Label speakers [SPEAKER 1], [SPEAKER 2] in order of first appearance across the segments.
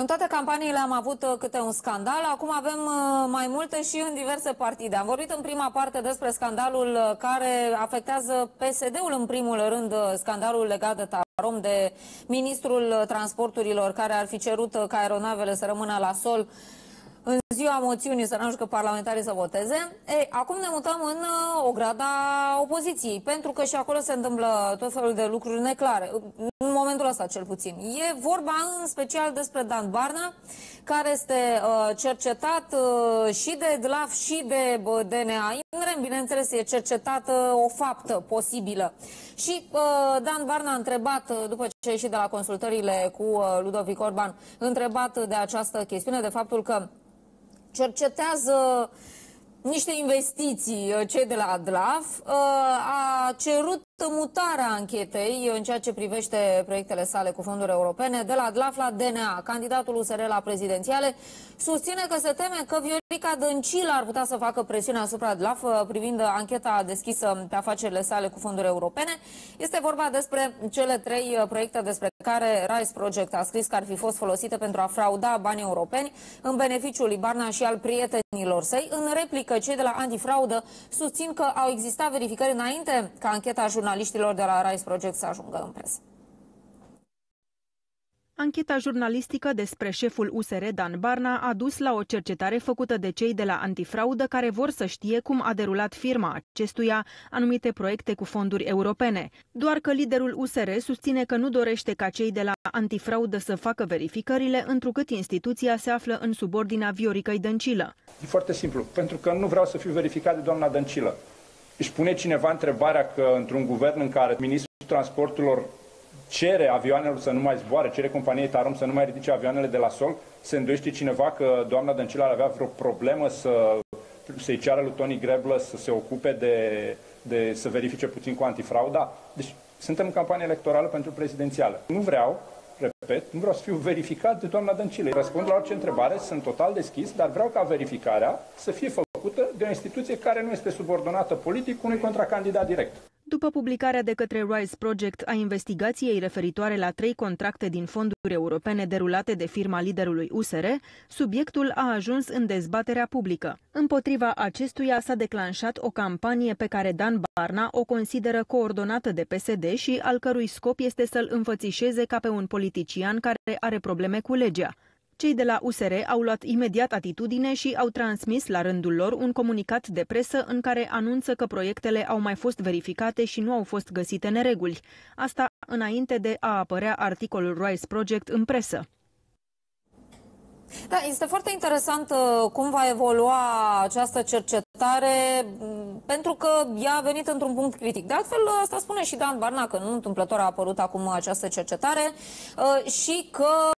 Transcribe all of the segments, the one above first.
[SPEAKER 1] În toate campaniile am avut uh, câte un scandal, acum avem uh, mai multe și în diverse partide. Am vorbit în prima parte despre scandalul uh, care afectează PSD-ul în primul rând, scandalul legat de Tarom, de ministrul transporturilor care ar fi cerut ca aeronavele să rămână la sol în ziua moțiunii să n-ajungă parlamentarii să voteze. Ei, acum ne mutăm în uh, o grada opoziției, pentru că și acolo se întâmplă tot felul de lucruri neclare, în momentul ăsta cel puțin. E vorba în special despre Dan Barna, care este uh, cercetat uh, și de DLAF și de uh, DNA. În bineînțeles, e cercetată uh, o faptă posibilă. Și uh, Dan Barna a întrebat, uh, după ce a ieșit de la consultările cu uh, Ludovic Orban, întrebat de această chestiune, de faptul că cercetează niște investiții, uh, cei de la ADLAF, uh, a cerut mutarea anchetei în ceea ce privește proiectele sale cu fonduri europene de la ADLAF la DNA. Candidatul USR la prezidențiale susține că se teme că Viorica Dăncilă ar putea să facă presiune asupra ADLAF uh, privind ancheta deschisă pe afacerile sale cu fonduri europene. Este vorba despre cele trei proiecte despre care Rice Project a scris că ar fi fost folosite pentru a frauda banii europeni în beneficiul lui Barna și al prietenilor săi. În replică, cei de la antifraudă susțin că au existat verificări înainte ca ancheta jurnaliștilor de la Rice Project să ajungă în presă.
[SPEAKER 2] Ancheta jurnalistică despre șeful USR Dan Barna a dus la o cercetare făcută de cei de la antifraudă care vor să știe cum a derulat firma acestuia anumite proiecte cu fonduri europene. Doar că liderul USR susține că nu dorește ca cei de la antifraudă să facă verificările, întrucât instituția se află în subordinea Vioricăi Dăncilă.
[SPEAKER 3] E foarte simplu, pentru că nu vreau să fiu verificat de doamna Dăncilă. Își pune cineva întrebarea că într-un guvern în care ministrul transporturilor cere avioanelor să nu mai zboare, cere companiei Tarom să nu mai ridice avioanele de la sol, se îndoiește cineva că doamna Dăncilă ar avea vreo problemă să, să-i ceară lui Tony Greblă să se ocupe de, de să verifice puțin cu antifrauda. Deci suntem în campanie electorală pentru prezidențială. Nu vreau, repet, nu vreau să fiu verificat de doamna Dăncilă. Răspund la orice întrebare, sunt total deschis, dar vreau ca verificarea să fie făcută de o instituție care nu este subordonată politic unui contracandidat direct.
[SPEAKER 2] După publicarea de către Rise Project a investigației referitoare la trei contracte din fonduri europene derulate de firma liderului USR, subiectul a ajuns în dezbaterea publică. Împotriva acestuia s-a declanșat o campanie pe care Dan Barna o consideră coordonată de PSD și al cărui scop este să-l înfățișeze ca pe un politician care are probleme cu legea. Cei de la USR au luat imediat atitudine și au transmis la rândul lor un comunicat de presă în care anunță că proiectele au mai fost verificate și nu au fost găsite nereguli. Asta înainte de a apărea articolul Rice Project în presă.
[SPEAKER 1] Da, este foarte interesant uh, cum va evolua această cercetare, pentru că ea a venit într-un punct critic. De altfel, asta spune și Dan Barna, că nu întâmplător a apărut acum această cercetare uh, și că,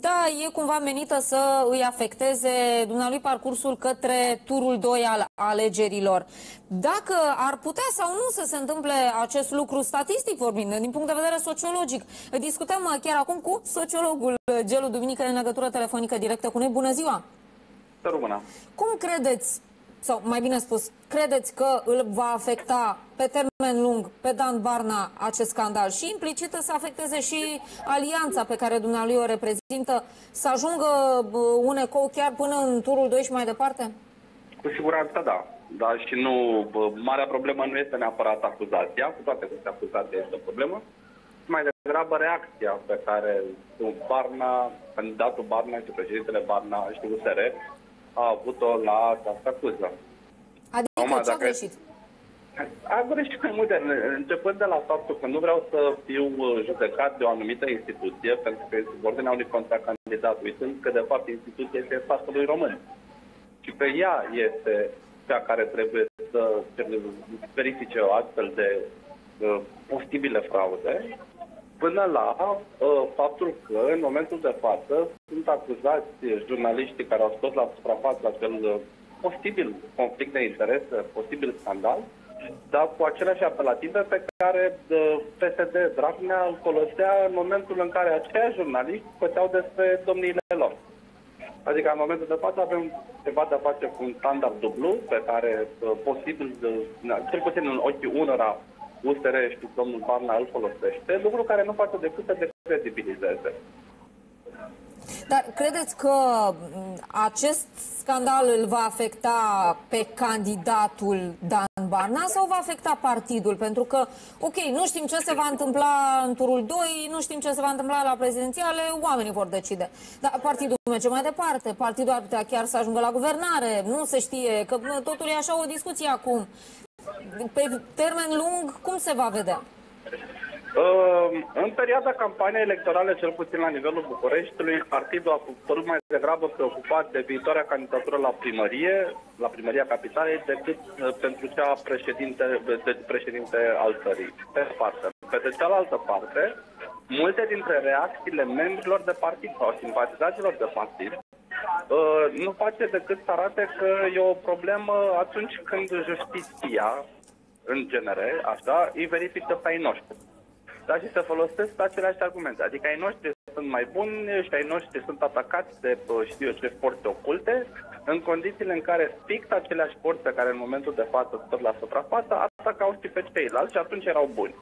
[SPEAKER 1] da, e cumva menită să îi afecteze dumnealui parcursul către turul 2 al alegerilor. Dacă ar putea sau nu să se întâmple acest lucru statistic vorbind, din punct de vedere sociologic, discutăm uh, chiar acum cu sociologul Gelu Duminică în legătură telefonică directă cu noi. Bună ziua!
[SPEAKER 4] Bună!
[SPEAKER 1] Cum credeți, sau mai bine spus, credeți că îl va afecta pe termen lung pe Dan Barna acest scandal și implicit să afecteze și alianța pe care dumnealui o reprezintă, să ajungă uh, un ecou chiar până în turul 2 și mai departe?
[SPEAKER 4] Cu siguranță da. Da, și nu, marea problemă nu este neapărat acuzația, cu toate aceste acuzații este o problemă, mai degrabă reacția pe care Barna, candidatul Barna și președintele Barna și USR a avut-o la această acuză.
[SPEAKER 1] Adică Numai, ce a greșit?
[SPEAKER 4] A greșit mai multe, începând de la faptul că nu vreau să fiu judecat de o anumită instituție, pentru că este subordinea unui contracandidat, uitând că de fapt instituția este statului român. Și că ea este cea care trebuie să verifice o astfel de uh, posibile fraude, până la uh, faptul că în momentul de față sunt acuzați jurnaliștii care au scos la suprafață acel uh, posibil conflict de interese, posibil scandal, dar cu aceleași apelative pe care uh, PSD Dragnea îl folosea în momentul în care aceiași jurnaliști păteau despre domniile lor. Adică în momentul de față avem ceva de a face cu un standard dublu pe care uh, posibil, uh, cel puțin în ochii unora, USR și domnul Barna îl folosește, lucru care nu face decât să decredibilizeze.
[SPEAKER 1] Dar credeți că m, acest scandal îl va afecta pe candidatul Dan Barna sau va afecta partidul? Pentru că, ok, nu știm ce se va întâmpla în turul 2, nu știm ce se va întâmpla la prezidențiale, oamenii vor decide. Dar partidul merge mai departe, partidul ar putea chiar să ajungă la guvernare, nu se știe, că m, totul e așa o discuție acum. Pe termen lung, cum se va vedea?
[SPEAKER 4] Uh, În perioada campaniei electorale, cel puțin la nivelul Bucureștiului, partidul a părut mai degrabă preocupat de viitoarea candidatură la primărie, la primăria capitalei, decât uh, pentru cea președinte, de președinte al țării. Pe parte. Pe de cealaltă parte, multe dintre reacțiile membrilor de partid sau simpatizaților de partid uh, nu face decât să arate că e o problemă atunci când justiția, în genere, așa, îi verifică pe ai noștri da, și să folosesc aceleași argumente. Adică ai noștri sunt mai buni și ai noștri sunt atacați de, bă, știu eu ce, forțe oculte, în condițiile în care fix aceleași forțe care în momentul de față sunt la suprafață atacau și pe ceilalți și atunci erau buni.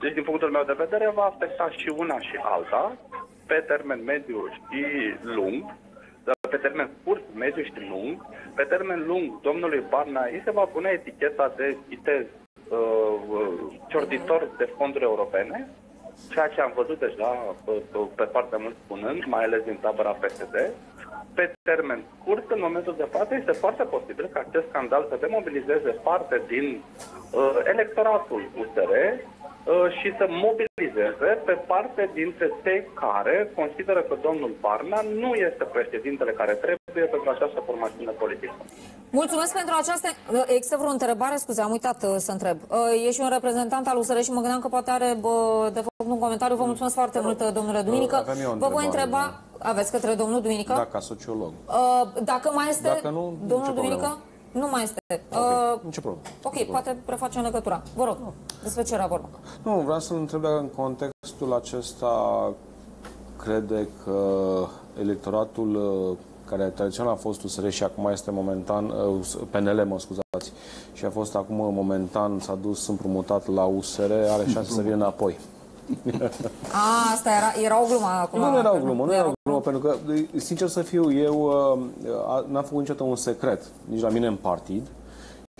[SPEAKER 4] Deci, din punctul meu de vedere, va afecta și una și alta, pe termen mediu și lung, dar pe termen scurt, mediu și lung. Pe termen lung, domnului Barna îi se va pune eticheta de, citez, uh, ciorditor de fonduri europene, ceea ce am văzut deja pe, pe, pe partea mult spunând, mai ales din tabăra PSD. Pe termen scurt, în momentul de față, este foarte posibil ca acest scandal să demobilizeze parte din uh, electoratul USR uh, și să mobilizeze pe parte dintre cei care consideră că domnul Barna nu este președintele care trebuie pentru această formațiune politică.
[SPEAKER 1] Mulțumesc pentru această... Există vreo întrebare? Scuze, am uitat uh, să întreb. Uh, E și un reprezentant al USR și mă gândeam că poate are bă, de făcut un comentariu. Vă mulțumesc foarte mult, uh, domnule Duminică.
[SPEAKER 5] aveam eu o
[SPEAKER 1] Vă voi
[SPEAKER 5] întrebare,
[SPEAKER 1] întreba... Aveți către domnul Duminică?
[SPEAKER 5] Da, ca sociolog.
[SPEAKER 1] Uh, Dacă mai este...
[SPEAKER 5] Dacă nu,
[SPEAKER 1] domnul
[SPEAKER 5] nicio
[SPEAKER 1] Duminică?
[SPEAKER 5] problemă.
[SPEAKER 1] Nu mai este.
[SPEAKER 5] Ok,
[SPEAKER 1] Uh,
[SPEAKER 5] nicio problemă.
[SPEAKER 1] Ok, poate prefacem legătura. Vă rog, despre ce era vorba?
[SPEAKER 5] Nu, vreau să-l întreb dacă în contextul acesta crede că electoratul uh, care tradițional a fost USR și acum este momentan, uh, PNL, mă scuzați, și a fost acum momentan, s-a dus împrumutat la USR, are șanse să vină înapoi.
[SPEAKER 1] A, asta era, era o glumă acum.
[SPEAKER 5] Nu, nu era o glumă, nu era o glumă, pentru că, sincer să fiu, eu uh, a- n-am făcut niciodată un secret, nici la mine în partid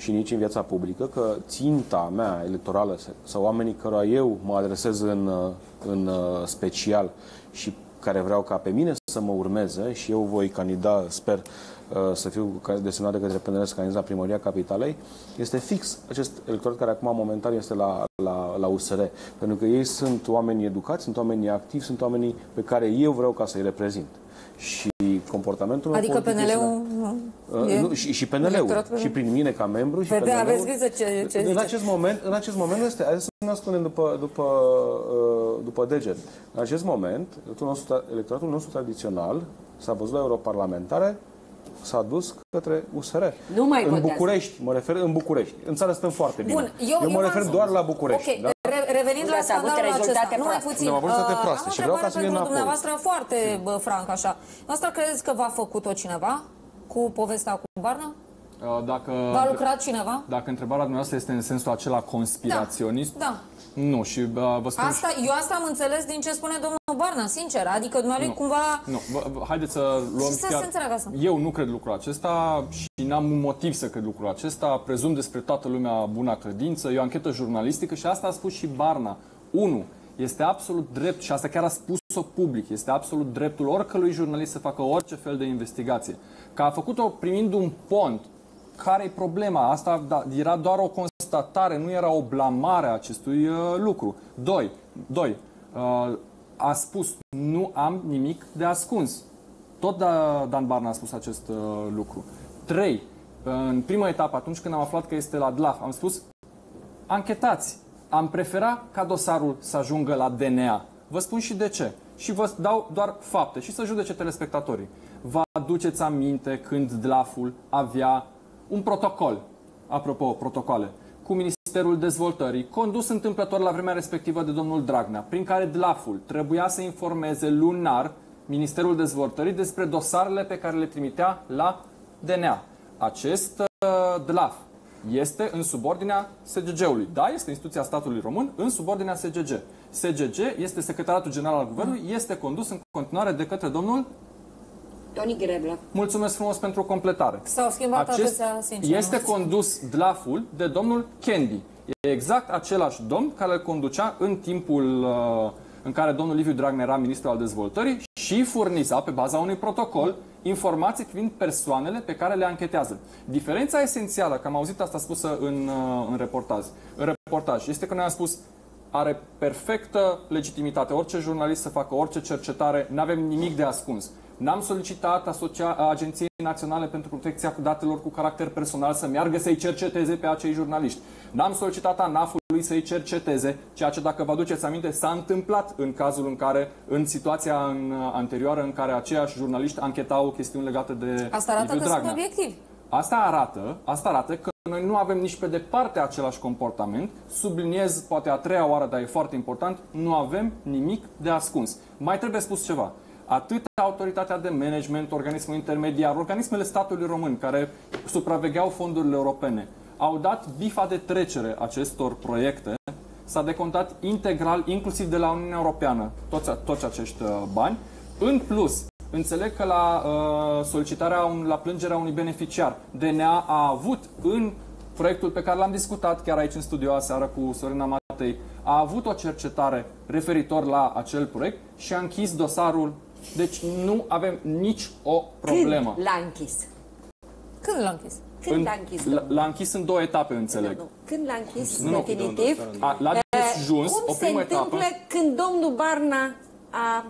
[SPEAKER 5] și nici în viața publică, că ținta mea electorală se- sau oamenii cărora eu mă adresez în, uh, în uh, special și care vreau ca pe mine să mă urmeze și eu voi candida, sper, uh, să fiu ca- desemnat de către PNL să candidez la primăria capitalei, este fix acest electorat care acum momentan este la, la, la USR. Pentru că ei sunt oameni educați, sunt oameni activi, sunt oamenii pe care eu vreau ca să-i reprezint. Și comportamentul meu
[SPEAKER 1] Adică
[SPEAKER 5] politic este-
[SPEAKER 1] PNL-ul... nu,
[SPEAKER 5] Uh,
[SPEAKER 1] e-
[SPEAKER 5] nu, și, și PNL-ul,
[SPEAKER 1] electoratul
[SPEAKER 5] și prin mine ca membru și
[SPEAKER 1] Vedea,
[SPEAKER 5] PNL-ul.
[SPEAKER 1] aveți grijă ce, ce
[SPEAKER 5] în
[SPEAKER 1] zice.
[SPEAKER 5] acest moment, în acest moment este, hai să ne ascundem după, după, uh, după deget. În acest moment, electoratul nostru, electoratul nostru tradițional s-a văzut la europarlamentare, s-a dus către USR.
[SPEAKER 6] Nu mai
[SPEAKER 5] În
[SPEAKER 6] votează.
[SPEAKER 5] București, mă refer în București. În țară stăm foarte bine.
[SPEAKER 1] Bun, eu,
[SPEAKER 5] eu mă
[SPEAKER 1] v-am
[SPEAKER 5] refer
[SPEAKER 1] spus.
[SPEAKER 5] doar la București.
[SPEAKER 1] Ok,
[SPEAKER 5] da?
[SPEAKER 1] re- revenind
[SPEAKER 6] Unde
[SPEAKER 1] la
[SPEAKER 6] ați avut
[SPEAKER 1] scandalul
[SPEAKER 6] rezultate
[SPEAKER 1] acesta, numai
[SPEAKER 6] proaste.
[SPEAKER 1] puțin.
[SPEAKER 5] Unde am avut rezultate
[SPEAKER 1] uh,
[SPEAKER 5] proaste
[SPEAKER 1] am o
[SPEAKER 5] și vreau ca
[SPEAKER 1] întrebare
[SPEAKER 5] să vină
[SPEAKER 1] pentru
[SPEAKER 5] înapoi.
[SPEAKER 1] dumneavoastră foarte bă, franc așa. Asta credeți că v-a făcut-o cineva cu povestea cu Barna?
[SPEAKER 7] Uh, Dacă,
[SPEAKER 1] V-a lucrat cineva?
[SPEAKER 7] dacă întrebarea dumneavoastră este în sensul acela conspiraționist,
[SPEAKER 1] Da.
[SPEAKER 7] nu, și uh, vă spun
[SPEAKER 1] Asta, eu asta am înțeles din ce spune domnul Barna, sincer. Adică dumnealui
[SPEAKER 7] Nu.
[SPEAKER 1] cumva...
[SPEAKER 7] Nu, vă- vă- haideți să luăm
[SPEAKER 1] Și să se înțeleagă asta.
[SPEAKER 7] Eu nu cred lucrul acesta și n-am un motiv să cred lucrul acesta. Prezum despre toată lumea buna credință. E o anchetă jurnalistică și asta a spus și Barna. 1. Este absolut drept, și asta chiar a spus-o public, este absolut dreptul oricălui jurnalist să facă orice fel de investigație. Că a făcut-o primind un pont. Care e problema? Asta da, era doar o constatare, nu era o blamare a acestui uh, lucru. Doi, doi uh, a spus, nu am nimic de ascuns. Tot da, Dan Barna a spus acest uh, lucru. Trei, în prima etapă, atunci când am aflat că este la DLAF, am spus, anchetați. Am preferat ca dosarul să ajungă la DNA. Vă spun și de ce. Și vă dau doar fapte și să judece telespectatorii. Vă aduceți aminte când DLAF-ul avea un protocol, apropo, protocoale, cu Ministerul Dezvoltării, condus întâmplător la vremea respectivă de domnul Dragnea, prin care DLAF-ul trebuia să informeze lunar Ministerul Dezvoltării despre dosarele pe care le trimitea la DNA. Acest uh, DLAF este în subordinea SGG-ului. Da, este instituția statului român în subordinea SGG. SGG este Secretariatul General al Guvernului, este condus în continuare de către domnul
[SPEAKER 6] Toni Grebla.
[SPEAKER 7] Mulțumesc frumos pentru completare.
[SPEAKER 1] S-au schimbat atâția, sincer,
[SPEAKER 7] este
[SPEAKER 1] nu?
[SPEAKER 7] condus DLAF-ul de domnul Kendi. E exact același domn care îl conducea în timpul uh, în care domnul Liviu Dragnea era ministru al dezvoltării și furniza, pe baza unui protocol, informații privind persoanele pe care le anchetează. Diferența esențială, că am auzit asta spusă în, uh, în, reportaj, în reportaj, este că noi am spus are perfectă legitimitate orice jurnalist să facă orice cercetare, nu avem nimic de ascuns. N-am solicitat Asocia- Agenției Naționale pentru Protecția Datelor cu caracter personal să meargă să-i cerceteze pe acei jurnaliști. N-am solicitat ANAF-ului să-i cerceteze, ceea ce, dacă vă aduceți aminte, s-a întâmplat în cazul în care, în situația în, anterioară în care aceiași jurnaliști anchetau chestiuni legate de
[SPEAKER 1] Asta arată
[SPEAKER 7] Liviu
[SPEAKER 1] că sunt
[SPEAKER 7] Dragnea.
[SPEAKER 1] obiectivi.
[SPEAKER 7] Asta arată, asta arată că noi nu avem nici pe departe același comportament. Subliniez, poate a treia oară, dar e foarte important, nu avem nimic de ascuns. Mai trebuie spus ceva. Atât autoritatea de management, organismul intermediar, organismele statului român care supravegheau fondurile europene, au dat bifa de trecere acestor proiecte s-a decontat integral, inclusiv de la Uniunea Europeană, toți, toți acești uh, bani. În plus, înțeleg că la uh, solicitarea, un, la plângerea unui beneficiar, DNA a avut în proiectul pe care l-am discutat chiar aici în studio aseară cu Sorina Matei, a avut o cercetare referitor la acel proiect și a închis dosarul. Deci nu avem nici o problemă.
[SPEAKER 6] Când l-a închis?
[SPEAKER 1] Când l-a închis?
[SPEAKER 6] Când
[SPEAKER 7] În-
[SPEAKER 6] l-a închis?
[SPEAKER 7] l- L-a închis în două etape, înțeleg.
[SPEAKER 6] Nu, Când l-a închis
[SPEAKER 7] Nu, nu.
[SPEAKER 6] definitiv?
[SPEAKER 7] A, l-a dejuns,
[SPEAKER 6] Cum
[SPEAKER 7] o
[SPEAKER 6] se
[SPEAKER 7] primă
[SPEAKER 6] întâmplă
[SPEAKER 7] etapă.
[SPEAKER 6] când domnul Barna a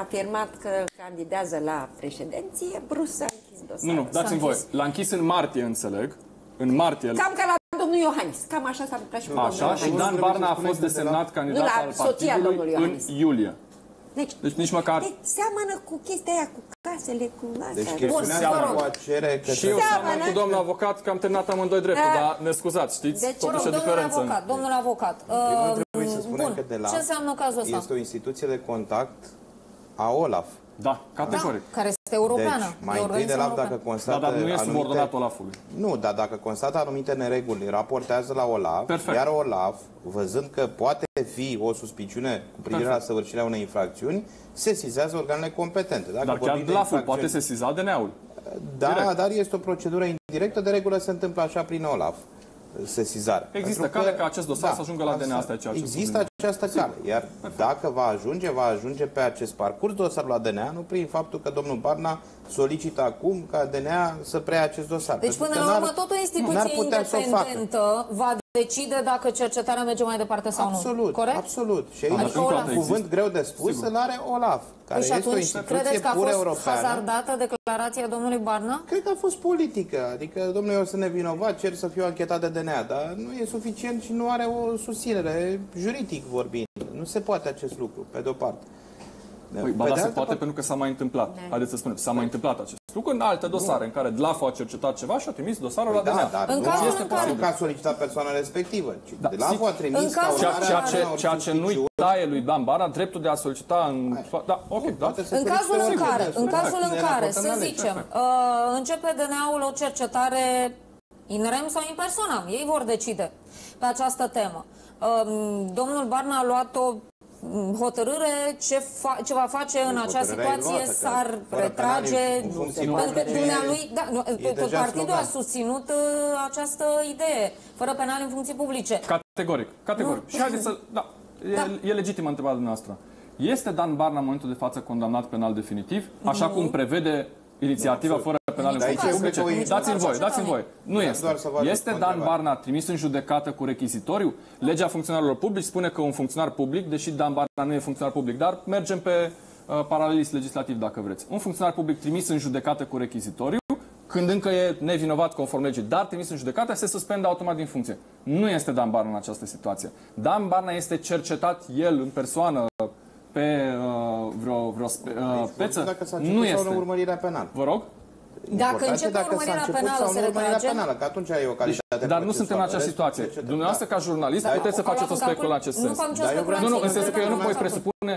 [SPEAKER 6] afirmat că candidează la președinție, brusc s-a închis dosarul.
[SPEAKER 7] Nu, nu, dați-mi
[SPEAKER 1] S-a
[SPEAKER 7] voi.
[SPEAKER 1] închis.
[SPEAKER 7] L-a închis în martie, înțeleg. În martie.
[SPEAKER 6] Cam ca la domnul Iohannis. Cam așa s-a întâmplat și cu
[SPEAKER 7] Așa,
[SPEAKER 6] domnul
[SPEAKER 7] și
[SPEAKER 6] Iohannis.
[SPEAKER 7] Dan Barna a fost desemnat candidat
[SPEAKER 6] Nu, la
[SPEAKER 7] al
[SPEAKER 6] soția domnului
[SPEAKER 7] partidului în
[SPEAKER 6] Iohannis.
[SPEAKER 7] iulie.
[SPEAKER 6] Deci,
[SPEAKER 7] Deci nici măcar...
[SPEAKER 6] deci seamănă cu chestia aia, cu casele, cu astea.
[SPEAKER 8] Deci
[SPEAKER 1] Bun,
[SPEAKER 8] chestiunea
[SPEAKER 1] vă rog.
[SPEAKER 8] cu a cere către...
[SPEAKER 7] Și eu
[SPEAKER 6] Seamănă.
[SPEAKER 7] seamănă cu domnul avocat că am terminat amândoi dreptul,
[SPEAKER 6] Da.
[SPEAKER 7] dar ne scuzați, știți?
[SPEAKER 6] Deci,
[SPEAKER 1] Mă rog,
[SPEAKER 7] Totuși o
[SPEAKER 1] domnul
[SPEAKER 7] diferență.
[SPEAKER 1] avocat, domnul avocat.
[SPEAKER 8] Primul
[SPEAKER 1] uh,
[SPEAKER 8] trebuie să spunem
[SPEAKER 1] bun.
[SPEAKER 8] că de la
[SPEAKER 1] Ce înseamnă cazul ăsta?
[SPEAKER 8] este o instituție de contact a OLAF.
[SPEAKER 7] Da, categoric.
[SPEAKER 1] Care este europeană.
[SPEAKER 8] Deci, mai
[SPEAKER 1] e
[SPEAKER 8] întâi de
[SPEAKER 1] organism
[SPEAKER 8] la
[SPEAKER 1] european.
[SPEAKER 8] dacă
[SPEAKER 7] Da,
[SPEAKER 8] constată
[SPEAKER 7] dar nu e
[SPEAKER 8] anumite...
[SPEAKER 7] subordonat Olafului.
[SPEAKER 8] Nu, dar dacă constată anumite nereguli, raportează la OLAF,
[SPEAKER 7] Perfect.
[SPEAKER 8] iar OLAF, văzând că poate fi o suspiciune cu privire
[SPEAKER 7] Perfect.
[SPEAKER 8] la săvârșirea unei infracțiuni, sesizează organele competente. Dacă
[SPEAKER 7] Dar chiar
[SPEAKER 8] vorbim de
[SPEAKER 7] DLAF-ul
[SPEAKER 8] infracțiuni-
[SPEAKER 7] poate sesiza DNA-ul.
[SPEAKER 8] Da,
[SPEAKER 7] direct.
[SPEAKER 8] dar este o procedură indirectă, de regulă se întâmplă așa prin OLAF, sesizare.
[SPEAKER 7] Există
[SPEAKER 8] Pentru
[SPEAKER 7] cale ca acest dosar să ajungă la
[SPEAKER 8] asta-
[SPEAKER 7] DNA, asta e ceea ce
[SPEAKER 8] Există
[SPEAKER 7] spun.
[SPEAKER 8] Această cale, iar dacă va ajunge, va ajunge pe acest parcurs dosarul la DNA, nu prin faptul că domnul Barna solicită acum ca DNA să preia acest dosar.
[SPEAKER 1] Deci
[SPEAKER 8] Pentru
[SPEAKER 1] până
[SPEAKER 8] că
[SPEAKER 1] la
[SPEAKER 8] n-ar-
[SPEAKER 1] urmă tot o
[SPEAKER 8] n-ar
[SPEAKER 1] instituție
[SPEAKER 8] putea să o facă.
[SPEAKER 1] independentă va decide dacă cercetarea merge mai departe sau
[SPEAKER 8] Absolut,
[SPEAKER 1] nu. Corect?
[SPEAKER 8] absolut. Și aici
[SPEAKER 1] Adică
[SPEAKER 8] un
[SPEAKER 1] Olaf.
[SPEAKER 8] cuvânt greu de spus îl are Olaf, care
[SPEAKER 1] Păi și
[SPEAKER 8] este o
[SPEAKER 1] atunci
[SPEAKER 8] instituție
[SPEAKER 1] credeți că a
[SPEAKER 8] pur
[SPEAKER 1] fost
[SPEAKER 8] europeană.
[SPEAKER 1] hazardată declarația domnului Barna?
[SPEAKER 8] Cred că a fost politică, adică domnul eu sunt nevinovat, cer să fiu anchetat de DNA, dar nu e suficient și nu are o susținere juridic vorbind. Nu se poate acest lucru, pe de-o parte.
[SPEAKER 7] Păi, ba
[SPEAKER 8] Pe
[SPEAKER 7] da,
[SPEAKER 8] de
[SPEAKER 7] se
[SPEAKER 8] altă
[SPEAKER 7] poate
[SPEAKER 8] parte-
[SPEAKER 7] pentru că s-a mai întâmplat. Haideți să spunem, s-a mai întâmplat acest lucru în alte dosare în care DLAF a cercetat ceva și a trimis dosarul la
[SPEAKER 8] Da,
[SPEAKER 7] DNA.
[SPEAKER 8] dar
[SPEAKER 1] În
[SPEAKER 8] nu,
[SPEAKER 1] cazul
[SPEAKER 8] este
[SPEAKER 1] în care-
[SPEAKER 8] nu că a solicitat persoana respectivă, ci
[SPEAKER 7] Da,
[SPEAKER 8] de la
[SPEAKER 7] sigur.
[SPEAKER 8] a trimis
[SPEAKER 1] În
[SPEAKER 8] ca
[SPEAKER 1] cazul
[SPEAKER 7] Ceea,
[SPEAKER 8] urmare
[SPEAKER 7] ceea,
[SPEAKER 8] a
[SPEAKER 7] ce,
[SPEAKER 8] unor
[SPEAKER 7] ceea ce nu-i
[SPEAKER 8] suspiciuni.
[SPEAKER 7] taie lui Dan Bara dreptul de a solicita în... Da, ok, da.
[SPEAKER 8] Poate să
[SPEAKER 1] În cazul în
[SPEAKER 8] solicite
[SPEAKER 1] care,
[SPEAKER 8] orice
[SPEAKER 1] în
[SPEAKER 8] măsură.
[SPEAKER 1] cazul în
[SPEAKER 8] Ne
[SPEAKER 1] care,
[SPEAKER 8] raportăm
[SPEAKER 1] să
[SPEAKER 8] la lege.
[SPEAKER 1] zicem, uh, începe DNA-ul o cercetare in rem sau in personam, ei vor decide pe această temă. Uh, domnul Barna a luat o mm, hotărâre ce, fa- ce va face în acea
[SPEAKER 8] hotărârea e
[SPEAKER 1] situație,
[SPEAKER 8] luată, că
[SPEAKER 1] s-ar
[SPEAKER 8] fără
[SPEAKER 1] retrage,
[SPEAKER 8] penal în funcție
[SPEAKER 1] pentru că
[SPEAKER 8] publice
[SPEAKER 1] dumnealui, da, nu,
[SPEAKER 8] e
[SPEAKER 1] tot
[SPEAKER 8] deja
[SPEAKER 1] partidul a
[SPEAKER 8] slogan.
[SPEAKER 1] susținut uh, această idee, fără penal în funcții publice.
[SPEAKER 7] Categoric, categoric.
[SPEAKER 1] Nu.
[SPEAKER 7] Și haideți să... Da, e,
[SPEAKER 1] Da.
[SPEAKER 7] e legitimă întrebarea dumneavoastră. Este Dan Barna în momentul de față condamnat penal definitiv, așa cum prevede inițiativa fără penal în
[SPEAKER 8] Dar
[SPEAKER 7] funcție
[SPEAKER 8] aici
[SPEAKER 7] publice?
[SPEAKER 8] este o-
[SPEAKER 7] Dați-mi voi,
[SPEAKER 1] Nici
[SPEAKER 7] dați-mi voi. Nu
[SPEAKER 8] Vreau
[SPEAKER 7] este.
[SPEAKER 8] doar să vă aduc
[SPEAKER 7] Este
[SPEAKER 8] o
[SPEAKER 7] Dan
[SPEAKER 8] întrebare.
[SPEAKER 7] Barna trimis în judecată cu rechizitoriu? Legea funcționarilor publici spune că un funcționar public, deși Dan Barna nu e funcționar public, dar mergem pe uh, paralelism legislativ dacă vreți. Un funcționar public trimis în judecată cu rechizitoriu, când încă e nevinovat conform legii, dar trimis în judecată, se suspendă automat din funcție. Nu este Dan Barna în această situație. Dan Barna este cercetat el în persoană pe uh, vreo, vreo spe, uh, peță.
[SPEAKER 8] Dacă s-a
[SPEAKER 7] Nu
[SPEAKER 8] început sau
[SPEAKER 7] este.
[SPEAKER 8] în urmărirea penală.
[SPEAKER 7] Vă rog?
[SPEAKER 1] Dacă
[SPEAKER 8] Important e
[SPEAKER 1] începe
[SPEAKER 8] dacă s-a
[SPEAKER 1] urmărirea
[SPEAKER 8] început
[SPEAKER 1] penală,
[SPEAKER 8] sau
[SPEAKER 1] se
[SPEAKER 8] în urmărirea
[SPEAKER 1] retrage?
[SPEAKER 8] penală, că atunci ai o calitate
[SPEAKER 7] Dar nu suntem în această
[SPEAKER 8] procesuală.
[SPEAKER 7] situație.
[SPEAKER 8] Deci,
[SPEAKER 7] Dumneavoastră, ca jurnalist,
[SPEAKER 1] Da,
[SPEAKER 7] puteți să
[SPEAKER 1] au luat
[SPEAKER 7] faceți o
[SPEAKER 1] în calcul-
[SPEAKER 7] speculă în acest
[SPEAKER 1] Nu
[SPEAKER 7] sens.
[SPEAKER 1] fac nicio
[SPEAKER 8] Dar eu vreau-
[SPEAKER 7] Nu, nu, în
[SPEAKER 1] speculație.
[SPEAKER 7] sensul că eu nu
[SPEAKER 1] Dacă-
[SPEAKER 7] voi presupune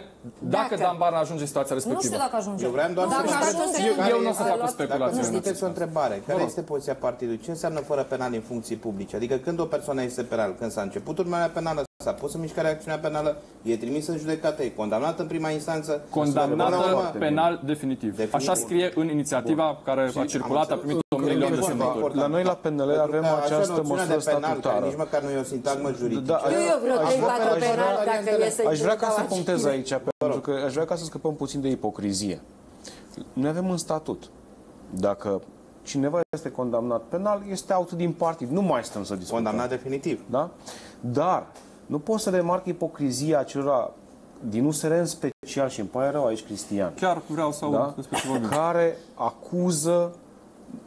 [SPEAKER 7] dacă
[SPEAKER 6] Dacă.
[SPEAKER 7] Dan Barna ajunge în situația
[SPEAKER 1] Nu
[SPEAKER 7] respectivă.
[SPEAKER 1] știu dacă ajunge.
[SPEAKER 8] Eu vreau doar
[SPEAKER 1] Dacă
[SPEAKER 8] să
[SPEAKER 1] ajunge,
[SPEAKER 7] Eu- eu nu o să
[SPEAKER 1] a
[SPEAKER 7] fac o
[SPEAKER 1] luat-
[SPEAKER 7] speculație.
[SPEAKER 8] Dacă
[SPEAKER 7] în
[SPEAKER 8] îmi
[SPEAKER 7] acest
[SPEAKER 8] puteți o întrebare, care
[SPEAKER 7] rog.
[SPEAKER 8] este poziția partidului? Ce înseamnă fără penal în funcții publice? Adică când o persoană este penal? Când s-a început urmarea penală s-a pus în mișcare acțiunea penală, e trimis în judecată, e condamnat în prima instanță. Până la
[SPEAKER 7] Condamnată
[SPEAKER 8] urmă,
[SPEAKER 7] penal definitiv.
[SPEAKER 8] Definitiv.
[SPEAKER 7] Așa scrie în inițiativa care a circulat, a primit un milion de
[SPEAKER 8] Bun,
[SPEAKER 7] semnături.
[SPEAKER 8] important.
[SPEAKER 5] La noi la PNL
[SPEAKER 8] Pentru
[SPEAKER 5] avem
[SPEAKER 8] că așa
[SPEAKER 5] această
[SPEAKER 8] noțiunea
[SPEAKER 5] măsură
[SPEAKER 8] de penal, care
[SPEAKER 5] statutară.
[SPEAKER 8] nici măcar nu e o sintagmă juridică.
[SPEAKER 5] Da,
[SPEAKER 6] Nu eu vreo
[SPEAKER 5] aș
[SPEAKER 6] trei,
[SPEAKER 5] vrea-
[SPEAKER 6] patru
[SPEAKER 5] aș vrea-
[SPEAKER 6] penal, dacă e să
[SPEAKER 5] Aș vrea ca să
[SPEAKER 6] dau
[SPEAKER 5] punctez
[SPEAKER 6] cine.
[SPEAKER 5] aici, pentru că aș vrea ca să scăpăm puțin de ipocrizie. Noi avem un statut. Dacă cineva este condamnat penal, este out din partid. Nu mai stăm să discutăm.
[SPEAKER 8] Condamnat definitiv.
[SPEAKER 5] Da? Dar nu pot să remarc ipocrizia acelora din USR în special și îmi pare rău aici, Cristian,
[SPEAKER 7] Chiar vreau să aud
[SPEAKER 5] da?
[SPEAKER 7] despre ce vorbim.
[SPEAKER 5] care acuză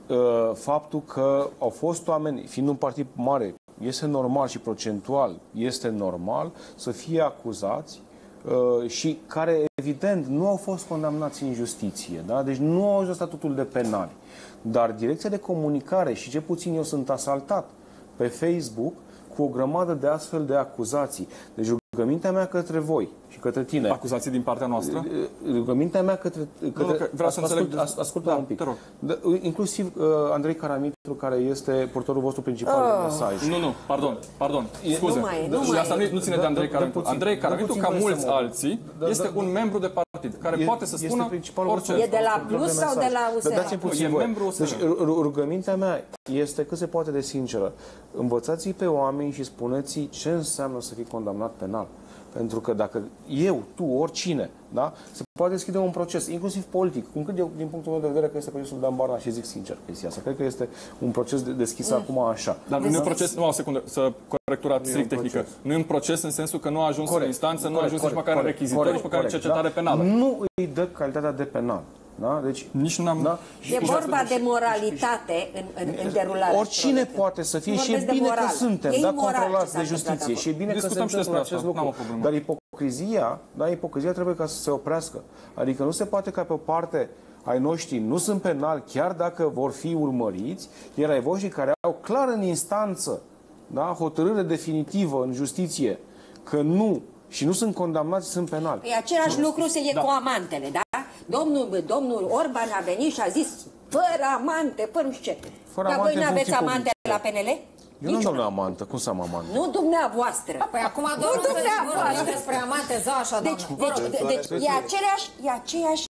[SPEAKER 5] uh, faptul că au fost oameni, fiind un partid mare, este normal și procentual este normal să fie acuzați uh, și care evident nu au fost condamnați în justiție, da? deci nu au ajuns la statutul de penali. Dar direcția de comunicare și ce puțin eu sunt asaltat pe Facebook cu o grămadă de astfel de acuzații. Deci rugămintea mea către voi și către tine
[SPEAKER 7] Acuzații din partea noastră?
[SPEAKER 5] Rugămintea mea către... către
[SPEAKER 7] că vreau să
[SPEAKER 5] ascult,
[SPEAKER 7] înțeleg-
[SPEAKER 5] as, ascultă
[SPEAKER 7] Da,
[SPEAKER 5] un pic.
[SPEAKER 7] te rog.
[SPEAKER 5] Da, inclusiv uh, Andrei Caramitru, care este portorul vostru principal de mesaj.
[SPEAKER 7] Nu, nu, pardon, pardon, scuze.
[SPEAKER 6] Nu mai e, nu
[SPEAKER 7] și
[SPEAKER 6] mai
[SPEAKER 7] asta
[SPEAKER 6] e.
[SPEAKER 7] nu, nu ține
[SPEAKER 5] Da,
[SPEAKER 7] de Andrei
[SPEAKER 5] da, da,
[SPEAKER 7] Caramitru.
[SPEAKER 5] puțin.
[SPEAKER 7] Andrei
[SPEAKER 5] Da,
[SPEAKER 7] Caramitru,
[SPEAKER 5] puțin
[SPEAKER 7] ca
[SPEAKER 5] vreau să
[SPEAKER 7] mulți
[SPEAKER 5] mă-
[SPEAKER 7] alții,
[SPEAKER 5] Da,
[SPEAKER 7] este
[SPEAKER 5] da,
[SPEAKER 7] un membru de partid care
[SPEAKER 5] E-
[SPEAKER 7] poate să
[SPEAKER 5] este
[SPEAKER 7] spună
[SPEAKER 5] principalul
[SPEAKER 7] orice.
[SPEAKER 5] vostru
[SPEAKER 6] E de la
[SPEAKER 5] portor
[SPEAKER 6] Plus sau de la
[SPEAKER 5] mesaj.
[SPEAKER 6] USR?
[SPEAKER 5] Dar dați-mi
[SPEAKER 7] Nu,
[SPEAKER 5] puțin
[SPEAKER 7] e
[SPEAKER 5] voie.
[SPEAKER 7] membru USR.
[SPEAKER 5] Deci ru- rugămintea mea este cât se poate de sinceră. Învățați pe oameni și spuneți ce înseamnă să fii condamnat penal. Pentru că dacă eu, tu, oricine, da, se poate deschide un proces, inclusiv politic, cum cred eu, din punctul meu de vedere, că este procesul Dan Barna și zic sincer chestia asta. Cred că este un proces de- deschis acum așa.
[SPEAKER 7] Dar nu e un proces, nu, o secundă, să corectura strict
[SPEAKER 5] un
[SPEAKER 7] tehnică.
[SPEAKER 5] proces.
[SPEAKER 7] Nu e un proces în sensul că nu a ajuns în instanță, nu a ajuns nici măcar în
[SPEAKER 5] corect,
[SPEAKER 7] rechizitori, nici
[SPEAKER 5] corect,
[SPEAKER 7] măcar în
[SPEAKER 5] corect,
[SPEAKER 7] cercetare
[SPEAKER 5] da?
[SPEAKER 7] penală.
[SPEAKER 5] Nu îi dă calitatea de penal. Da? Deci,
[SPEAKER 7] Nici nu am...
[SPEAKER 5] da?
[SPEAKER 6] E vorba de moralitate în, în, în derularea
[SPEAKER 5] Oricine
[SPEAKER 6] proiectului.
[SPEAKER 5] poate să fie
[SPEAKER 6] Nu
[SPEAKER 5] și e
[SPEAKER 6] vorbesc de
[SPEAKER 5] bine că
[SPEAKER 6] moral.
[SPEAKER 5] suntem,
[SPEAKER 6] E
[SPEAKER 5] da,
[SPEAKER 6] imoral ce
[SPEAKER 5] controlați
[SPEAKER 6] s-a
[SPEAKER 5] de
[SPEAKER 6] întâmplat
[SPEAKER 5] justiție
[SPEAKER 6] acolo.
[SPEAKER 5] și e bine
[SPEAKER 7] Discutăm
[SPEAKER 5] că
[SPEAKER 7] și
[SPEAKER 5] se întâmplă
[SPEAKER 7] despre
[SPEAKER 5] acest
[SPEAKER 7] asta, n-am
[SPEAKER 5] lucru.
[SPEAKER 7] o problemă.
[SPEAKER 5] Dar ipocrizia, da, ipocrizia trebuie ca să se oprească. Adică nu se poate ca pe o parte ai noștri nu sunt penali, chiar dacă vor fi urmăriți, iar ai voștri care au clar în instanță, da, hotărâre definitivă în justiție, că nu și nu sunt condamnați, sunt penali.
[SPEAKER 6] E același lucru se e
[SPEAKER 7] Da.
[SPEAKER 6] cu amantele, da? Domnul, domnul Orban a venit și a zis fără amante, fără nu știu ce.
[SPEAKER 5] Fără
[SPEAKER 6] Dar
[SPEAKER 5] amante
[SPEAKER 6] voi nu
[SPEAKER 5] în
[SPEAKER 6] aveți
[SPEAKER 5] funcții
[SPEAKER 6] amante
[SPEAKER 5] publice.
[SPEAKER 6] la PNL?
[SPEAKER 5] Eu nu am doamne amantă, cum să am amantă?
[SPEAKER 6] Nu dumneavoastră.
[SPEAKER 1] Păi acum doar
[SPEAKER 6] Nu
[SPEAKER 1] nu vorbim
[SPEAKER 6] dumneavoastră.
[SPEAKER 1] despre amante, za, așa,
[SPEAKER 6] Deci,
[SPEAKER 1] doamnă. Vă
[SPEAKER 6] deci,
[SPEAKER 1] rog.
[SPEAKER 6] de, deci e aceeași, e aceeași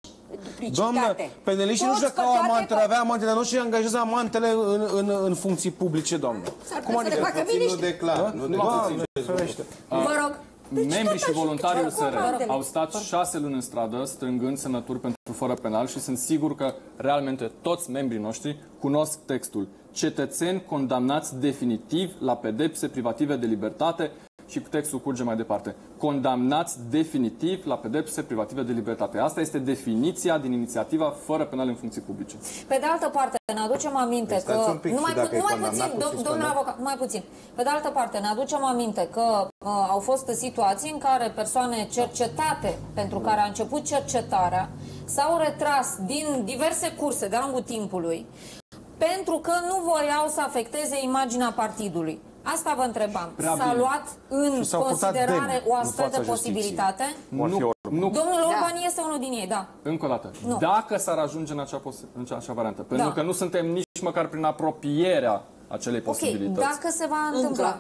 [SPEAKER 5] Doamnă,
[SPEAKER 6] duplicitate.
[SPEAKER 5] peneliștii nu
[SPEAKER 6] Toți
[SPEAKER 5] știu dacă au
[SPEAKER 6] păcate
[SPEAKER 5] amantele,
[SPEAKER 6] pe-
[SPEAKER 5] avea amantele noștri și angajează amantele în, în, în funcții publice, doamnă.
[SPEAKER 6] S-ar putea să le facă
[SPEAKER 8] Puțin nu
[SPEAKER 6] miniștri.
[SPEAKER 8] declar. Nu declar.
[SPEAKER 5] Doamne, ferește.
[SPEAKER 1] Vă rog.
[SPEAKER 7] Membrii și voluntarii
[SPEAKER 6] Cu
[SPEAKER 7] USR
[SPEAKER 6] amantele.
[SPEAKER 7] au stat șase luni în stradă strângând semnături pentru fără penal și sunt sigur că realmente toți membrii noștri cunosc textul. Cetățeni condamnați definitiv la pedepse privative de libertate și textul curge mai departe. Condamnați definitiv la pedepse privative de libertate. Asta este definiția din inițiativa fără penal în funcții publice.
[SPEAKER 1] Pe de altă parte, ne aducem aminte
[SPEAKER 8] Păi
[SPEAKER 1] că...
[SPEAKER 8] stați un pic,
[SPEAKER 1] numai,
[SPEAKER 8] și dacă
[SPEAKER 1] pu-
[SPEAKER 8] e
[SPEAKER 1] numai
[SPEAKER 8] condamnat,
[SPEAKER 1] puțin,
[SPEAKER 8] pot
[SPEAKER 1] dom-
[SPEAKER 8] fi
[SPEAKER 1] domnule
[SPEAKER 8] condamnat.
[SPEAKER 1] avocat, numai puțin. Pe de altă parte, ne aducem aminte că uh, au fost situații în care persoane cercetate, pentru care a început cercetarea, s-au retras din diverse curse de-a lungul timpului, pentru că nu voiau să afecteze imaginea partidului. Asta vă întrebam.
[SPEAKER 7] Prea
[SPEAKER 1] S-a
[SPEAKER 7] bine.
[SPEAKER 1] luat în
[SPEAKER 5] Și s-au purtat
[SPEAKER 1] considerare
[SPEAKER 5] demn
[SPEAKER 1] o
[SPEAKER 5] în
[SPEAKER 1] astfel
[SPEAKER 5] fața
[SPEAKER 1] de posibilitate?
[SPEAKER 5] Vor fi
[SPEAKER 7] Nu,
[SPEAKER 5] Orban.
[SPEAKER 7] nu,
[SPEAKER 1] Domnul Orban este unul din ei, da.
[SPEAKER 7] Încă o dată.
[SPEAKER 1] Nu.
[SPEAKER 7] Dacă s-ar ajunge în acea, pos- în acea variantă. Pentru
[SPEAKER 1] Da.
[SPEAKER 7] că nu suntem nici măcar prin apropierea acelei
[SPEAKER 1] Ok,
[SPEAKER 7] posibilități.
[SPEAKER 1] dacă se va întâmpla.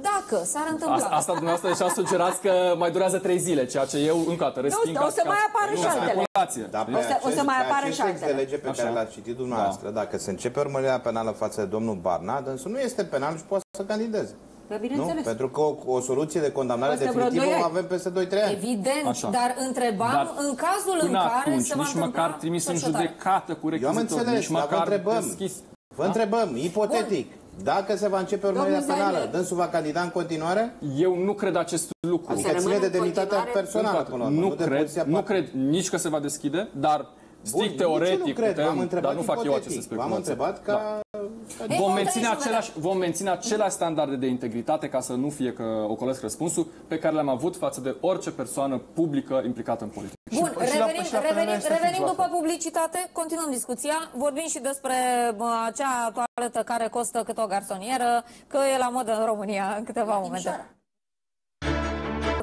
[SPEAKER 1] Dacă s-ar întâmpla.
[SPEAKER 7] Asta, asta dumneavoastră deja sugerați că mai durează trei zile, ceea ce eu încă o dată resping.
[SPEAKER 6] Nu, o să
[SPEAKER 7] ca-
[SPEAKER 6] mai
[SPEAKER 7] ca-
[SPEAKER 6] apară
[SPEAKER 7] nu,
[SPEAKER 6] și
[SPEAKER 7] ca
[SPEAKER 6] altele.
[SPEAKER 7] speculație.
[SPEAKER 8] Dar pe
[SPEAKER 6] O să- o să
[SPEAKER 8] acest-
[SPEAKER 6] mai
[SPEAKER 8] pe
[SPEAKER 6] apară
[SPEAKER 8] acest
[SPEAKER 6] și
[SPEAKER 8] text de
[SPEAKER 6] altele.
[SPEAKER 8] lege pe
[SPEAKER 7] Așa.
[SPEAKER 8] care l-ați citit dumneavoastră, dacă se începe urmărirea penală față de domnul Barna, dânsul nu este penal și poate să candideze.
[SPEAKER 6] Păi,
[SPEAKER 8] Nu?
[SPEAKER 6] bineînțeles.
[SPEAKER 8] Pentru că o, o soluție de condamnare
[SPEAKER 6] Asta vreo
[SPEAKER 8] definitivă
[SPEAKER 6] doi
[SPEAKER 8] o
[SPEAKER 6] ani.
[SPEAKER 8] avem peste 2-3 ani.
[SPEAKER 1] Evident,
[SPEAKER 7] Așa.
[SPEAKER 1] dar întrebam
[SPEAKER 7] Dar
[SPEAKER 1] în cazul în
[SPEAKER 7] Până
[SPEAKER 1] care
[SPEAKER 7] atunci,
[SPEAKER 1] se va
[SPEAKER 7] nici
[SPEAKER 1] întâmpla
[SPEAKER 7] măcar trimis în
[SPEAKER 1] cercetarea.
[SPEAKER 7] judecată cu
[SPEAKER 8] Eu am
[SPEAKER 7] rechizitori,
[SPEAKER 8] înțeles,
[SPEAKER 7] nici
[SPEAKER 8] dar vă
[SPEAKER 7] măcar
[SPEAKER 8] întrebăm.
[SPEAKER 7] deschis.
[SPEAKER 8] Vă întrebăm, ipotetic, dacă se va începe urmărirea
[SPEAKER 6] Domnul
[SPEAKER 8] penală,
[SPEAKER 6] Zainer.
[SPEAKER 8] dânsul va candida în continuare?
[SPEAKER 7] Eu nu cred acest lucru.
[SPEAKER 6] Să
[SPEAKER 8] Adică ține
[SPEAKER 6] rămână
[SPEAKER 8] de
[SPEAKER 6] în
[SPEAKER 8] demnitatea
[SPEAKER 6] continuare-
[SPEAKER 8] personală
[SPEAKER 7] Încă o
[SPEAKER 8] până
[SPEAKER 7] dată,
[SPEAKER 8] la urmă,
[SPEAKER 7] nu,
[SPEAKER 8] de
[SPEAKER 7] cred,
[SPEAKER 8] poziția
[SPEAKER 7] nu
[SPEAKER 8] partea.
[SPEAKER 7] cred nici că se va deschide, dar
[SPEAKER 8] Bun,
[SPEAKER 7] strict
[SPEAKER 8] nici eu
[SPEAKER 7] teoretic
[SPEAKER 8] nu cred,
[SPEAKER 7] putem,
[SPEAKER 8] v-am întrebat
[SPEAKER 7] dar nu fac eu
[SPEAKER 8] ipotetic.
[SPEAKER 7] aceste
[SPEAKER 8] V-am
[SPEAKER 7] speculații.
[SPEAKER 8] întrebat ca...
[SPEAKER 1] Ei,
[SPEAKER 7] Vom
[SPEAKER 1] vom
[SPEAKER 7] menține,
[SPEAKER 1] trece
[SPEAKER 7] același, vom menține aceleași standarde de integritate ca să nu fie că ocolesc răspunsul pe care le-am avut față de orice persoană publică implicată în politică.
[SPEAKER 1] Bun,
[SPEAKER 5] Și- și la-
[SPEAKER 1] revenim,
[SPEAKER 5] și la
[SPEAKER 1] revenim,
[SPEAKER 5] PNL este
[SPEAKER 1] revenim
[SPEAKER 5] fix la
[SPEAKER 1] după
[SPEAKER 5] fel.
[SPEAKER 1] publicitate, continuăm discuția, vorbim și despre bă, acea toaletă care costă cât o garsonieră, că e la modă în România în câteva momente.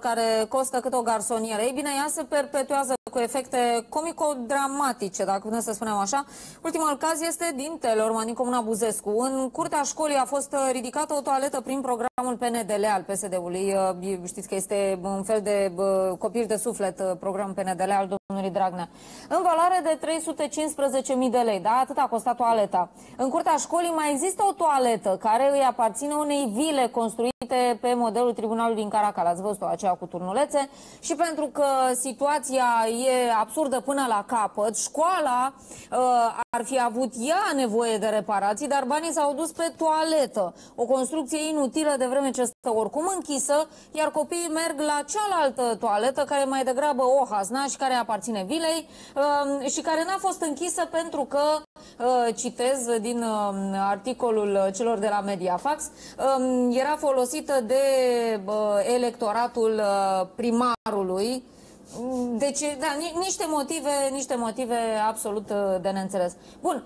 [SPEAKER 1] care costă cât o garsonieră. Ei bine, ea se perpetuează cu efecte comico-dramatice, dacă putem să spunem așa. Ultimul caz este din Telorman, din Comuna Buzescu. În curtea școlii a fost ridicată o toaletă prin programul PNDL al PSD-ului. Știți că este un fel de copil de suflet program PNDL al domnului Dragnea. În valoare de 315.000 de lei, da? Atât a costat toaleta. În curtea școlii mai există o toaletă care îi aparține unei vile construite pe modelul tribunalului din Caracal. Ați văzut-o aceea cu turnulețe. Și pentru că situația e absurdă până la capăt, școala uh, ar fi avut ea nevoie de reparații, dar banii s-au dus pe toaletă. O construcție inutilă de vreme ce stă oricum închisă, iar copiii merg la cealaltă toaletă, care mai degrabă o hazna și care aparține vilei uh, și care n-a fost închisă pentru că, uh, citez din uh, articolul celor de la Mediafax, uh, era folosită de uh, electoratul uh, primarului, deci, da, niște motive, niște motive absolut uh, de neînțeles. Bun,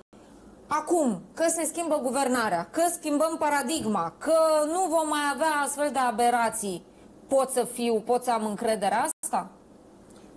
[SPEAKER 1] acum că se schimbă guvernarea, că schimbăm paradigma, că nu vom mai avea astfel de aberații, pot să fiu, pot să am încrederea asta?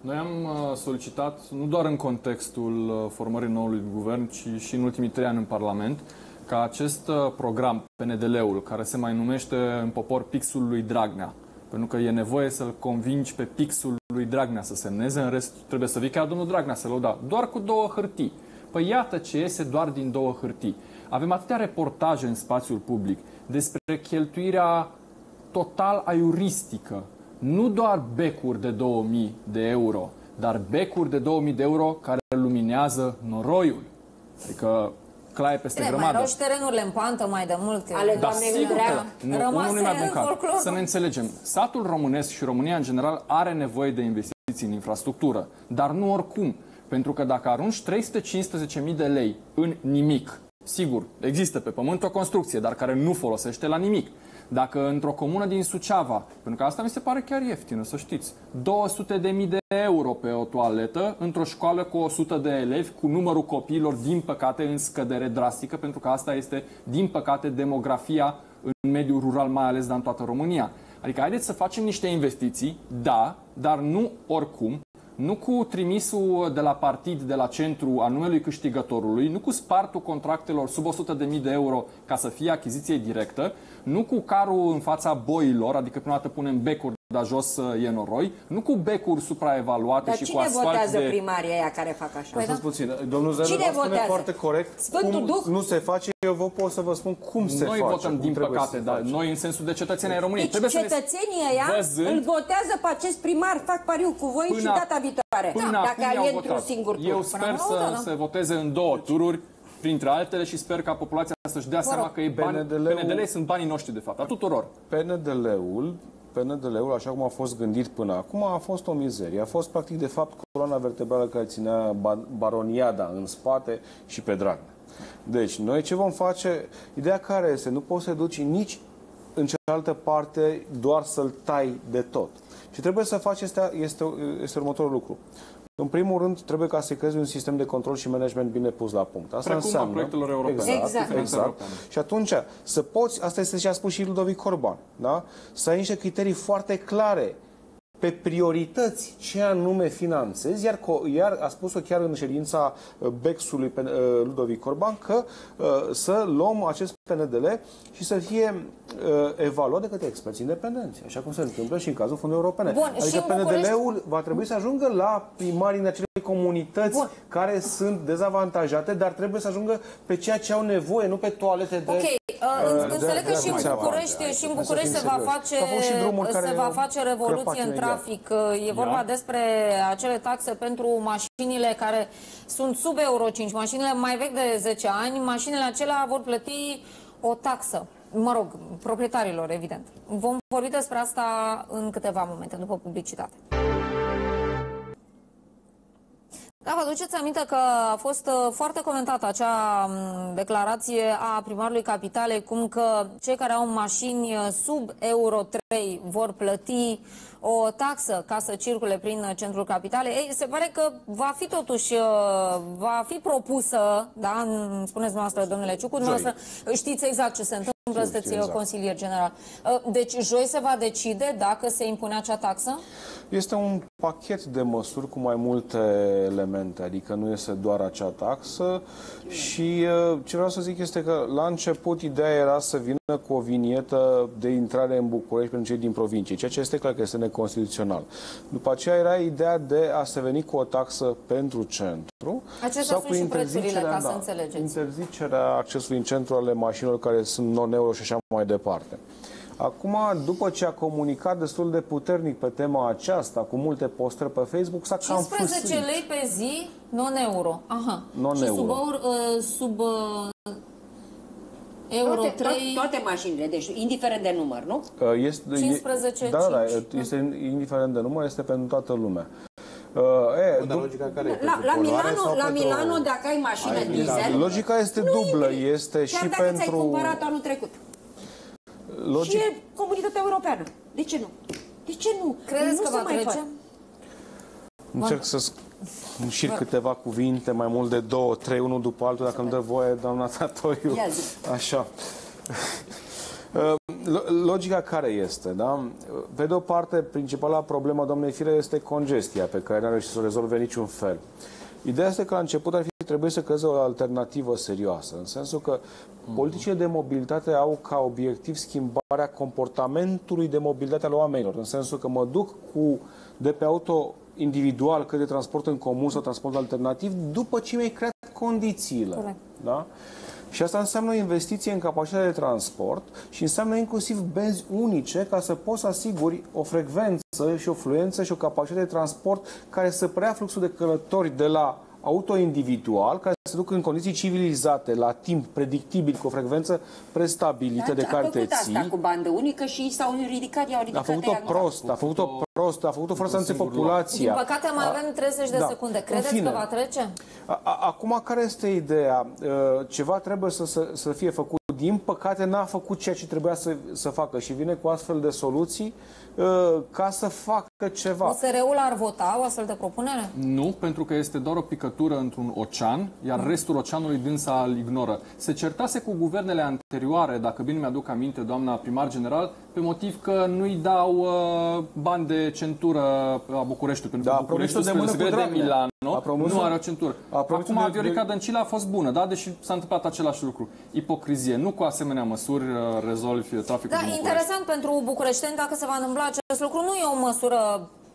[SPEAKER 7] Noi am uh, solicitat, nu doar în contextul uh, formării noului guvern, ci și în ultimii trei ani în Parlament, ca acest program, PNDL-ul, care se mai numește în popor Pixul lui Dragnea, pentru că e nevoie să-l convingi pe pixul lui Dragnea să semneze, în rest trebuie să vii ca domnul Dragnea să-l da doar cu două hârtii. Păi iată ce iese doar din două hârtii. Avem atâtea reportaje în spațiul public despre cheltuirea total aiuristică. Nu doar becuri de 2000 de euro, dar becuri de 2000 de euro care luminează noroiul. Adică claie peste Bine, grămadă.
[SPEAKER 1] Mai erau și terenurile în pantă mai de mult.
[SPEAKER 6] Ale da, sigur că
[SPEAKER 7] nu, unul nu mai bun Să ne înțelegem. Satul românesc și România în general are nevoie de investiții în infrastructură, dar nu oricum. Pentru că dacă arunci 315.000 de lei în nimic, sigur, există pe pământ o construcție, dar care nu folosește la nimic. Dacă într-o comună din Suceava, pentru că asta mi se pare chiar ieftină, să știți, 200 de mii de euro pe o toaletă într-o școală cu 100 de elevi, cu numărul copiilor, din păcate, în scădere drastică, pentru că asta este, din păcate, demografia în mediul rural, mai ales, dar în toată România. Adică haideți să facem niște investiții, da, dar nu oricum, nu cu trimisul de la partid, de la centru, a numelui câștigătorului, nu cu spartul contractelor sub 100.000 de euro ca să fie achiziție directă, nu cu carul în fața boilor, adică prima dată punem becuri dar jos e noroi, nu cu becuri supraevaluate
[SPEAKER 6] dar
[SPEAKER 7] și cu asfalt
[SPEAKER 6] cine votează
[SPEAKER 7] de...
[SPEAKER 6] primarii aia care fac așa?
[SPEAKER 5] Păi da. puțin. Domnul Zelu spune votează? foarte corect Sfântul cum Duh? nu se face. Eu vă pot să vă spun cum
[SPEAKER 7] noi
[SPEAKER 5] se face.
[SPEAKER 7] Noi votăm, din păcate, dar noi în sensul de cetățenii ai României.
[SPEAKER 6] Deci Trebuie cetățenii ăia văzând... îl votează pe acest primar, fac pariu cu voi până, și data viitoare. Până da, dacă e într-un singur tur.
[SPEAKER 7] Eu sper să se voteze în două tururi printre altele și sper ca populația să-și dea seama că e bani, PNDL sunt banii noștri de fapt, a tuturor.
[SPEAKER 5] PNDL-ul PNDL-ul, așa cum a fost gândit până acum, a fost o mizerie. A fost, practic, de fapt, coloana vertebrală care ținea baroniada în spate și pe drag. Deci, noi ce vom face? Ideea care este? Nu poți să duci nici în cealaltă parte doar să-l tai de tot. Și trebuie să faci este, este, este următorul lucru. În primul rând, trebuie ca să creezi un sistem de control și management bine pus la punct.
[SPEAKER 7] Asta Precum înseamnă... proiectelor europene.
[SPEAKER 5] Exact, exact. exact. Și atunci, să poți, asta este ce a spus și Ludovic Corban, da? să ai niște criterii foarte clare pe priorități ce anume finanțezi, iar, iar a spus-o chiar în ședința uh, Bexului pe, uh, Ludovic Corban că uh, să luăm acest PNDL și să fie uh, evaluat de către experți independenți, așa cum se întâmplă și în cazul fondului europene. Bun, adică PNDL-ul va trebui să ajungă la primarii în acele comunități Bun. care sunt dezavantajate, dar trebuie să ajungă pe ceea ce au nevoie, nu pe toalete de...
[SPEAKER 1] Ok, uh, înțeleg că și în București, și în București se va face, se va face revoluție în trafic. E vorba despre acele taxe pentru mașinile care sunt sub Euro 5, mașinile mai vechi de 10 ani, mașinile acelea vor plăti o taxă. Mă rog, proprietarilor, evident. Vom vorbi despre asta în câteva momente, după publicitate. Da, vă aduceți aminte că a fost uh, foarte comentată acea mm, declarație a primarului Capitalei, cum că cei care au mașini uh, sub Euro 3 vor plăti o taxă ca să circule prin uh, centrul capitalei. Ei, se pare că va fi totuși, va fi propusă, da, spuneți noastră, domnule Ciucu, noastră, știți exact ce se întâmplă. Sunteți
[SPEAKER 5] exact.
[SPEAKER 1] consilier general. Uh, Deci joi se va decide dacă se impune acea taxă?
[SPEAKER 5] Este un pachet de măsuri cu mai multe elemente, adică nu este doar acea taxă și uh, ce vreau să zic este că la început ideea era să vină cu o vinietă de intrare în București pentru cei din provincie, ceea ce este clar că este neconstituțional. După aceea era ideea de a se veni cu o taxă pentru centru
[SPEAKER 1] Acestea
[SPEAKER 5] sau
[SPEAKER 1] sunt
[SPEAKER 5] cu
[SPEAKER 1] și prețurile,
[SPEAKER 5] interzicerea,
[SPEAKER 1] ca să
[SPEAKER 5] da,
[SPEAKER 1] înțelegeți.
[SPEAKER 5] interzicerea accesului în centru ale mașinilor care sunt non-euro și așa mai departe. Acum, după ce a comunicat destul de puternic pe tema aceasta, cu multe postări pe Facebook, s-a cam
[SPEAKER 1] 15
[SPEAKER 5] fâslit.
[SPEAKER 1] lei pe zi, non-euro. Aha.
[SPEAKER 5] Non-euro.
[SPEAKER 1] Și sub, eur, uh, sub uh, euro
[SPEAKER 6] Toate,
[SPEAKER 1] 3...
[SPEAKER 6] toate, toate mașinile, deci indiferent de număr, nu?
[SPEAKER 5] Uh, Este,
[SPEAKER 1] 15,
[SPEAKER 5] da, da, da,
[SPEAKER 1] 5.
[SPEAKER 5] este indiferent de număr, este pentru toată lumea. Uh, e,
[SPEAKER 8] Dar
[SPEAKER 5] dup-
[SPEAKER 8] logica care e?
[SPEAKER 6] La,
[SPEAKER 8] Pentru
[SPEAKER 6] la,
[SPEAKER 8] poluare
[SPEAKER 6] Milano,
[SPEAKER 8] sau
[SPEAKER 6] la
[SPEAKER 8] pentru-
[SPEAKER 6] Milano, dacă ai mașină
[SPEAKER 8] Ai
[SPEAKER 6] diesel,
[SPEAKER 5] logica este
[SPEAKER 6] nu
[SPEAKER 5] dublă,
[SPEAKER 6] intri.
[SPEAKER 5] este
[SPEAKER 6] chiar
[SPEAKER 5] și
[SPEAKER 6] dacă ți-ai
[SPEAKER 5] pentru...
[SPEAKER 6] cumpărat anul trecut.
[SPEAKER 5] Logic,
[SPEAKER 6] Și e comunitatea europeană. De ce nu? De ce nu?
[SPEAKER 1] Credeți
[SPEAKER 6] nu
[SPEAKER 1] că
[SPEAKER 6] se
[SPEAKER 1] va
[SPEAKER 6] mai
[SPEAKER 1] trece?
[SPEAKER 6] face.
[SPEAKER 5] încerc să sc- înșir câteva cuvinte, mai mult de două, trei, unul după altul, dacă îmi dă voie, doamna Tatoiu.
[SPEAKER 6] Ia zi.
[SPEAKER 5] Așa. Uh, lo- Logica care este, da? Pe de o parte, principala problemă, domnului Fire, este congestia, pe care nu are și să o rezolve niciun fel. Ideea este că la început ar fi trebuit să creeze o alternativă serioasă, în sensul că politicile de mobilitate au ca obiectiv schimbarea comportamentului de mobilitate al oamenilor, în sensul că mă duc cu de pe auto individual către transport în comun sau transport alternativ după ce mi-ai creat condițiile.
[SPEAKER 1] Corect.
[SPEAKER 5] Da? Și asta înseamnă o investiție în capacitatea de transport și înseamnă inclusiv benzi unice ca să poți să asiguri o frecvență și o fluență și o capacitate de transport care să preia fluxul de călători de la auto individual, care se duc în condiții civilizate, la timp predictibil, cu o frecvență prestabilită de
[SPEAKER 6] Da, a
[SPEAKER 5] care
[SPEAKER 6] făcut
[SPEAKER 5] te
[SPEAKER 6] asta
[SPEAKER 5] ții.
[SPEAKER 6] cu bandă unică și s-au ridicat, i-au
[SPEAKER 5] A
[SPEAKER 6] ridicat
[SPEAKER 5] făcut-o
[SPEAKER 6] aia gura.
[SPEAKER 5] prost, a făcut-o prost, a făcut-o fără să anunțe
[SPEAKER 1] Din
[SPEAKER 5] populația.
[SPEAKER 1] păcate mai avem 30 de
[SPEAKER 5] da.
[SPEAKER 1] secunde.
[SPEAKER 5] În
[SPEAKER 1] Credeți
[SPEAKER 5] fine.
[SPEAKER 1] că va trece?
[SPEAKER 5] A- a- Acum, care este ideea? Uh, Ceva trebuie să, să, să fie făcut. Din păcate, n-a făcut ceea ce trebuia să, să facă și vine cu astfel de soluții uh, ca să facă ceva.
[SPEAKER 1] USR-ul ar vota o astfel de propunere?
[SPEAKER 7] Nu, pentru că este doar o picătură într-un ocean, iar restul oceanului dânsa îl ignoră. Se certase cu guvernele anterioare, dacă bine mi-aduc aminte, doamna primar general, pe motiv că nu-i dau uh, bani de centură a Bucureștiului. Pentru
[SPEAKER 5] Da,
[SPEAKER 7] că
[SPEAKER 5] a promis-o
[SPEAKER 7] Bucureștiul,
[SPEAKER 5] de
[SPEAKER 7] spre
[SPEAKER 5] mână cu
[SPEAKER 7] deosebire de
[SPEAKER 5] Dragnea.
[SPEAKER 7] Milano,
[SPEAKER 5] A promis-o-
[SPEAKER 7] nu are o centură.
[SPEAKER 5] a promis-o
[SPEAKER 7] Acum,
[SPEAKER 5] de-
[SPEAKER 7] Viorica
[SPEAKER 5] de-
[SPEAKER 7] Dăncilă a fost bună, da? Deși s-a întâmplat același lucru. Ipocrizie. Nu cu asemenea măsuri uh, rezolvi traficul
[SPEAKER 1] Da,
[SPEAKER 7] din București.
[SPEAKER 1] interesant pentru bucureșteni dacă se va întâmpla acest lucru. Nu e o măsură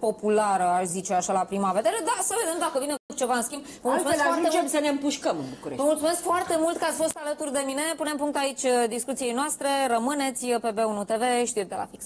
[SPEAKER 1] populară, aș zice așa, la prima vedere, dar să vedem dacă vine cu ceva în schimb. Vă mulțumesc
[SPEAKER 6] Altfel
[SPEAKER 1] foarte
[SPEAKER 6] ajungem
[SPEAKER 1] mult.
[SPEAKER 6] să ne împușcăm în București.
[SPEAKER 1] Vă mulțumesc foarte mult că ați fost alături de mine. Punem punct aici uh, discuției noastre. Rămâneți pe B1 TV, știri de la fix.